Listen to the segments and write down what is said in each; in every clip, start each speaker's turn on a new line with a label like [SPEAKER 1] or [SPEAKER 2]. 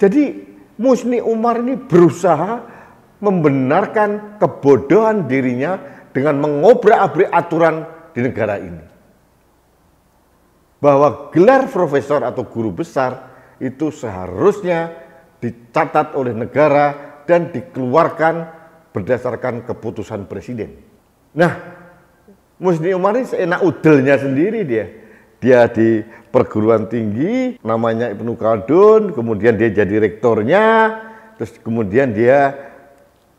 [SPEAKER 1] Jadi Musni Umar ini berusaha membenarkan kebodohan dirinya dengan mengobrak-abrik aturan di negara ini. Bahwa gelar profesor atau guru besar itu seharusnya dicatat oleh negara dan dikeluarkan berdasarkan keputusan presiden. Nah, Musni Umar ini seenak udelnya sendiri dia. Dia di perguruan tinggi, namanya Ibnu Khaldun, kemudian dia jadi rektornya, terus kemudian dia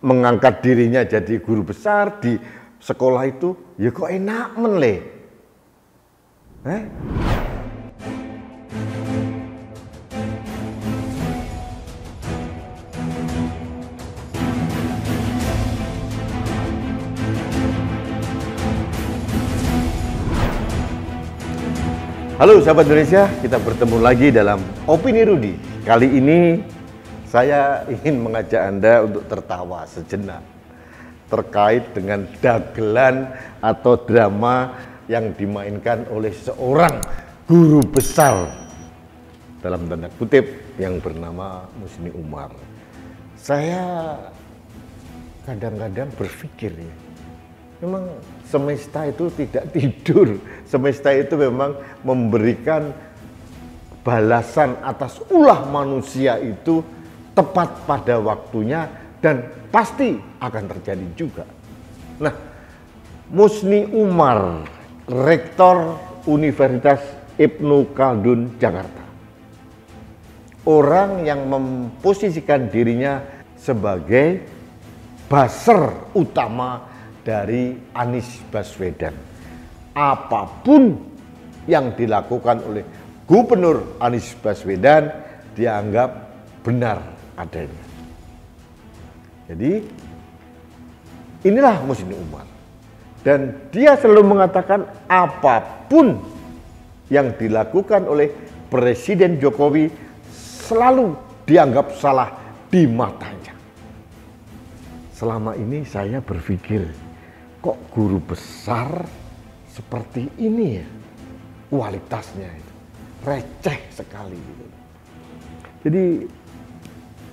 [SPEAKER 1] mengangkat dirinya jadi guru besar di sekolah itu, ya kok enak menle. Eh? Halo sahabat Indonesia, kita bertemu lagi dalam Opini Rudi. Kali ini saya ingin mengajak Anda untuk tertawa sejenak terkait dengan dagelan atau drama yang dimainkan oleh seorang guru besar dalam tanda kutip yang bernama Musni Umar. Saya kadang-kadang berpikir ya, memang semesta itu tidak tidur. Semesta itu memang memberikan balasan atas ulah manusia itu tepat pada waktunya dan pasti akan terjadi juga. Nah, Musni Umar, Rektor Universitas Ibnu Khaldun Jakarta. Orang yang memposisikan dirinya sebagai baser utama dari Anies Baswedan. Apa pun yang dilakukan oleh Gubernur Anies Baswedan dianggap benar adanya. Jadi inilah Musni Umar. Dan dia selalu mengatakan apa pun yang dilakukan oleh Presiden Jokowi selalu dianggap salah di matanya. Selama ini saya berpikir kok guru besar seperti ini ya kualitasnya itu receh sekali gitu. Jadi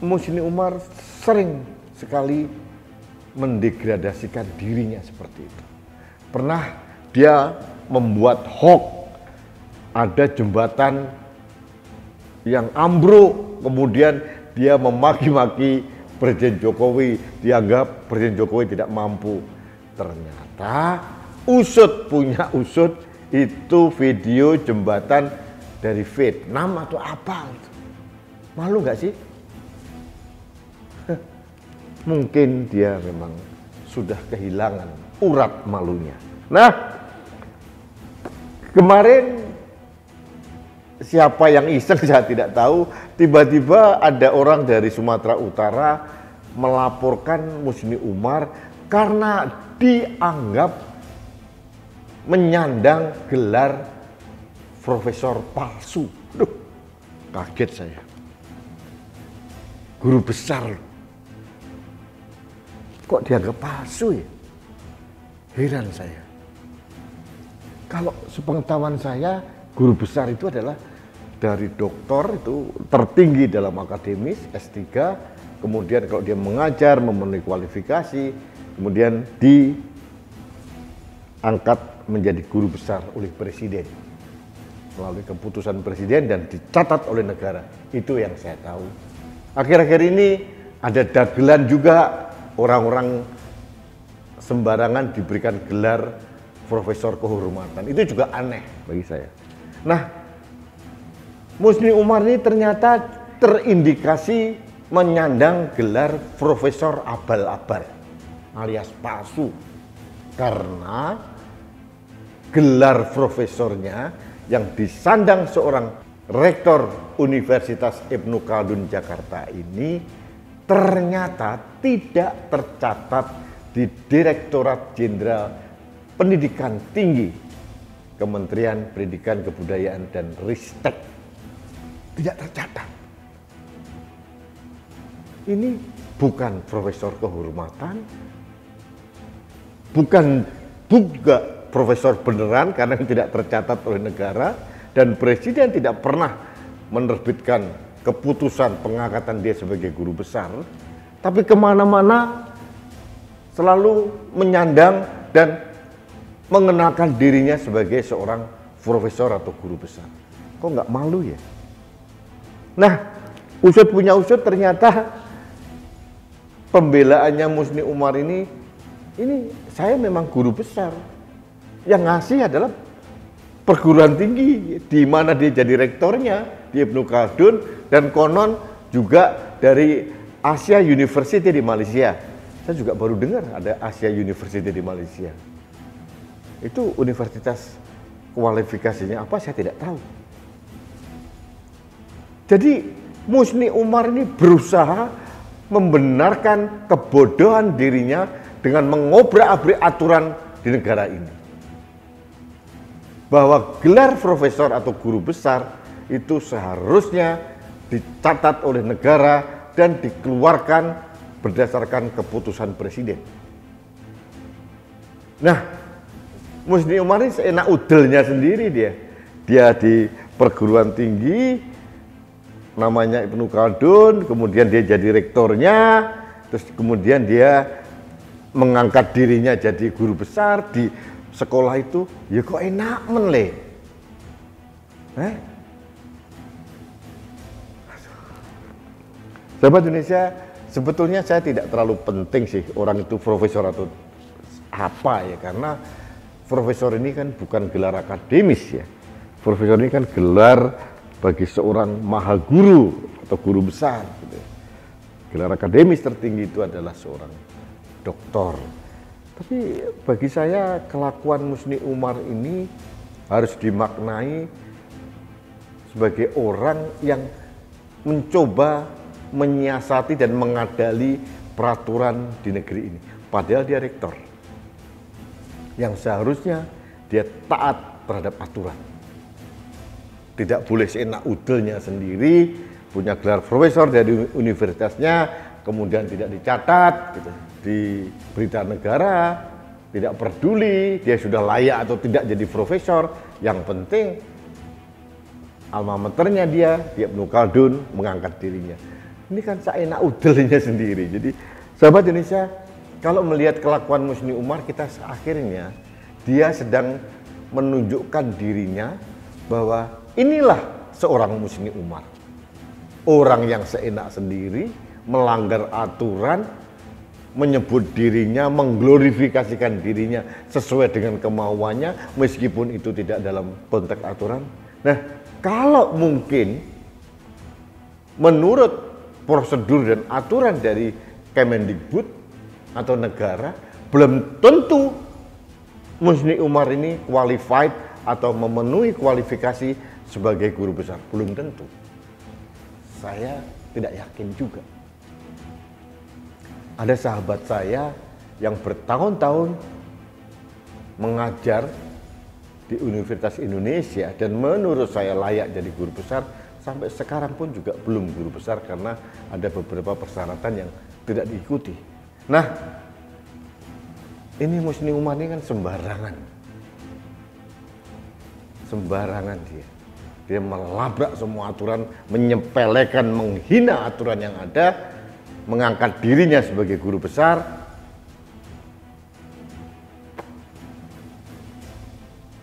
[SPEAKER 1] Musni Umar sering sekali mendegradasikan dirinya seperti itu. Pernah dia membuat hoax ada jembatan yang ambruk kemudian dia memaki-maki Presiden Jokowi dianggap Presiden Jokowi tidak mampu Ternyata usut punya usut itu video jembatan dari Vietnam atau apa gitu. Malu nggak sih? Mungkin dia memang sudah kehilangan urat malunya. Nah, kemarin siapa yang iseng saya tidak tahu, tiba-tiba ada orang dari Sumatera Utara melaporkan Musni Umar karena dianggap menyandang gelar profesor palsu. Duh, kaget saya. Guru besar. Kok dianggap palsu ya? Heran saya. Kalau sepengetahuan saya, guru besar itu adalah dari doktor itu tertinggi dalam akademis S3, kemudian kalau dia mengajar memenuhi kualifikasi, kemudian diangkat menjadi guru besar oleh presiden melalui keputusan presiden dan dicatat oleh negara. Itu yang saya tahu. Akhir-akhir ini ada dagelan juga orang-orang sembarangan diberikan gelar profesor kehormatan. Itu juga aneh bagi saya. Nah, Musni Umar ini ternyata terindikasi menyandang gelar profesor abal-abal alias palsu karena gelar profesornya yang disandang seorang rektor Universitas Ibnu Khaldun Jakarta ini ternyata tidak tercatat di Direktorat Jenderal Pendidikan Tinggi Kementerian Pendidikan Kebudayaan dan Ristek tidak tercatat. Ini bukan profesor kehormatan, bukan juga profesor beneran karena tidak tercatat oleh negara dan presiden tidak pernah menerbitkan keputusan pengangkatan dia sebagai guru besar, tapi ke mana-mana selalu menyandang dan mengenalkan dirinya sebagai seorang profesor atau guru besar. Kok nggak malu ya? Nah, usut punya usut ternyata pembelaannya Musni Umar ini, ini saya memang guru besar. Yang ngasih adalah perguruan tinggi, di mana dia jadi rektornya, di Ibnu Khaldun, dan konon juga dari Asia University di Malaysia. Saya juga baru dengar ada Asia University di Malaysia. Itu universitas kualifikasinya apa saya tidak tahu. Jadi Musni Umar ini berusaha membenarkan kebodohan dirinya dengan mengobrak-abrik aturan di negara ini. Bahwa gelar profesor atau guru besar itu seharusnya dicatat oleh negara dan dikeluarkan berdasarkan keputusan presiden. Nah, Musni Umar ini seenak udelnya sendiri dia. Dia di perguruan tinggi, namanya Ibnu Khaldun, kemudian dia jadi rektornya, terus kemudian dia mengangkat dirinya jadi guru besar di sekolah itu, ya kok enak menle. Eh? Sahabat Indonesia, sebetulnya saya tidak terlalu penting sih orang itu profesor atau apa ya, karena profesor ini kan bukan gelar akademis ya. Profesor ini kan gelar bagi seorang maha guru atau guru besar. Gitu. Gelar akademis tertinggi itu adalah seorang doktor. Tapi bagi saya kelakuan Musni Umar ini harus dimaknai sebagai orang yang mencoba menyiasati dan mengadali peraturan di negeri ini. Padahal dia rektor. Yang seharusnya dia taat terhadap aturan tidak boleh seenak udelnya sendiri, punya gelar profesor dari universitasnya, kemudian tidak dicatat gitu, di berita negara, tidak peduli dia sudah layak atau tidak jadi profesor, yang penting alma maternya dia, dia Ibnu Khaldun mengangkat dirinya. Ini kan seenak udelnya sendiri. Jadi sahabat Indonesia, kalau melihat kelakuan Musni Umar kita akhirnya dia sedang menunjukkan dirinya bahwa Inilah seorang Musni Umar. Orang yang seenak sendiri, melanggar aturan, menyebut dirinya, mengglorifikasikan dirinya sesuai dengan kemauannya, meskipun itu tidak dalam konteks aturan. Nah, kalau mungkin menurut prosedur dan aturan dari Kemendikbud atau negara, belum tentu Musni Umar ini qualified atau memenuhi kualifikasi sebagai guru besar? Belum tentu. Saya tidak yakin juga. Ada sahabat saya yang bertahun-tahun mengajar di Universitas Indonesia dan menurut saya layak jadi guru besar sampai sekarang pun juga belum guru besar karena ada beberapa persyaratan yang tidak diikuti. Nah, ini Musni Umar ini kan sembarangan. Sembarangan dia. Dia melabrak semua aturan, menyepelekan, menghina aturan yang ada, mengangkat dirinya sebagai guru besar.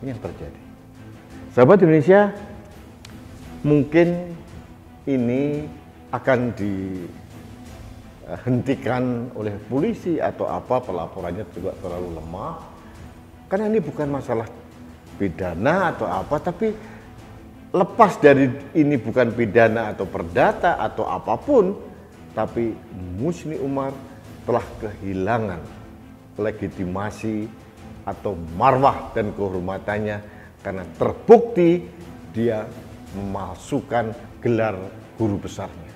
[SPEAKER 1] Ini yang terjadi. Sahabat Indonesia, mungkin ini akan dihentikan oleh polisi atau apa pelaporannya juga terlalu lemah. Karena ini bukan masalah pidana atau apa, tapi lepas dari ini bukan pidana atau perdata atau apa pun, tapi Musni Umar telah kehilangan legitimasi atau marwah dan kehormatannya karena terbukti dia memasukkan gelar guru besarnya.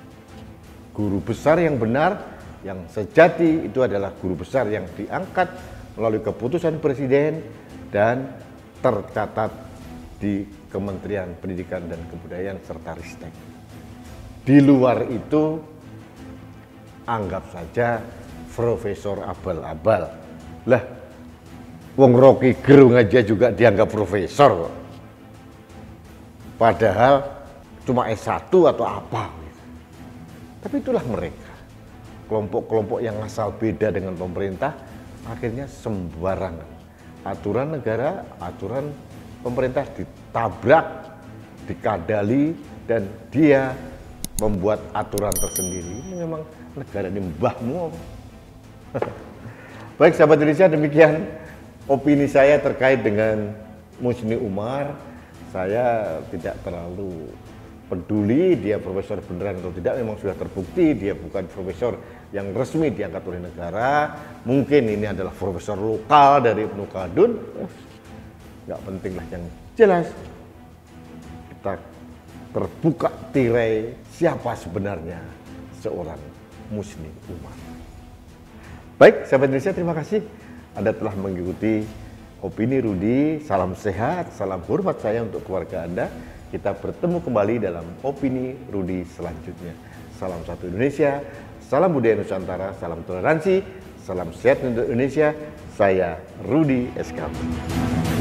[SPEAKER 1] Guru besar yang benar, yang sejati itu adalah guru besar yang diangkat melalui keputusan presiden dan tercatat di Kementerian Pendidikan dan Kebudayaan serta Ristek. Di luar itu anggap saja profesor abal-abal. Lah, Wong Rocky Gerung aja juga dianggap profesor Padahal cuma S1 atau apa. Tapi itulah mereka. Kelompok-kelompok yang asal beda dengan pemerintah akhirnya sembarangan. Aturan negara, aturan pemerintah ditabrak, dikadali, dan dia membuat aturan tersendiri. Memang negara ini mbahmu. Baik sahabat Indonesia, demikian opini saya terkait dengan Musni Umar. Saya tidak terlalu peduli dia profesor beneran atau tidak memang sudah terbukti dia bukan profesor yang resmi diangkat oleh negara mungkin ini adalah profesor lokal dari Ibnu Khaldun nggak penting lah yang jelas kita terbuka tirai siapa sebenarnya seorang Muslim Umar baik sahabat Indonesia terima kasih Anda telah mengikuti opini Rudi salam sehat salam hormat saya untuk keluarga Anda kita bertemu kembali dalam opini Rudi selanjutnya. Salam satu Indonesia, salam budaya Nusantara, salam toleransi, salam sehat untuk Indonesia. Saya Rudi SKP.